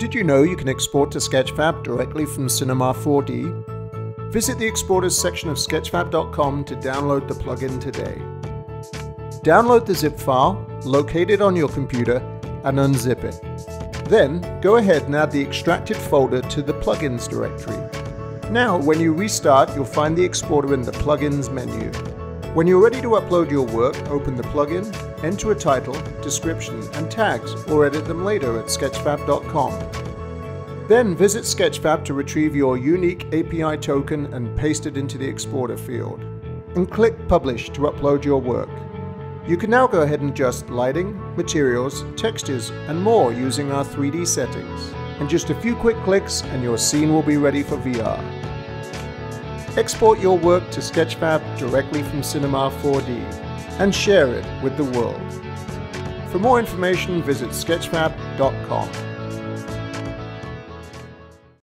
Did you know you can export to Sketchfab directly from Cinema 4D? Visit the Exporters section of Sketchfab.com to download the plugin today. Download the zip file, locate it on your computer, and unzip it. Then, go ahead and add the extracted folder to the Plugins directory. Now, when you restart, you'll find the exporter in the Plugins menu. When you're ready to upload your work, open the plugin, enter a title, description, and tags, or edit them later at sketchfab.com. Then visit Sketchfab to retrieve your unique API token and paste it into the exporter field. And click Publish to upload your work. You can now go ahead and adjust lighting, materials, textures, and more using our 3D settings. In just a few quick clicks and your scene will be ready for VR. Export your work to Sketchfab directly from Cinema 4D and share it with the world. For more information, visit sketchfab.com.